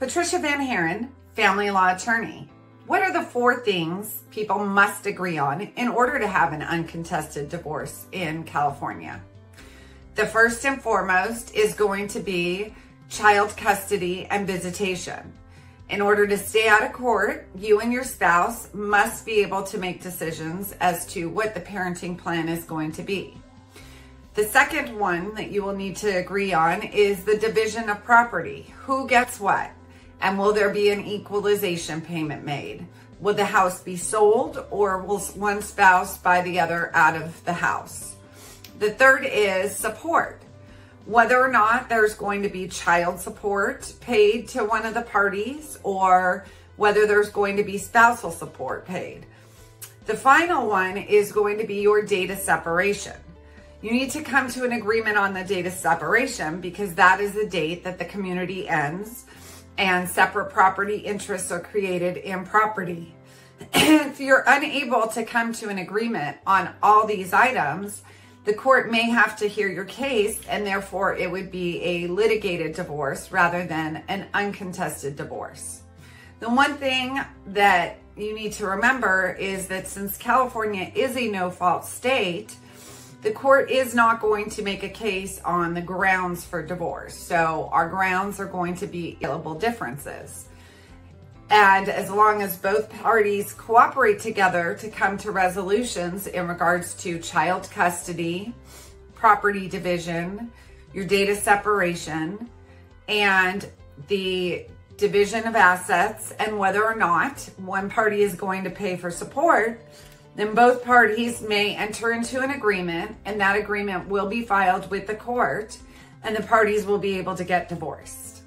Patricia Van Haren, family law attorney. What are the four things people must agree on in order to have an uncontested divorce in California? The first and foremost is going to be child custody and visitation. In order to stay out of court, you and your spouse must be able to make decisions as to what the parenting plan is going to be. The second one that you will need to agree on is the division of property. Who gets what? And will there be an equalization payment made? Will the house be sold or will one spouse buy the other out of the house? The third is support. Whether or not there's going to be child support paid to one of the parties or whether there's going to be spousal support paid. The final one is going to be your date of separation. You need to come to an agreement on the date of separation because that is the date that the community ends and separate property interests are created in property. if you're unable to come to an agreement on all these items, the court may have to hear your case and therefore it would be a litigated divorce rather than an uncontested divorce. The one thing that you need to remember is that since California is a no fault state, the court is not going to make a case on the grounds for divorce. So our grounds are going to be irreconcilable differences. And as long as both parties cooperate together to come to resolutions in regards to child custody, property division, your data separation, and the division of assets, and whether or not one party is going to pay for support, then both parties may enter into an agreement and that agreement will be filed with the court and the parties will be able to get divorced.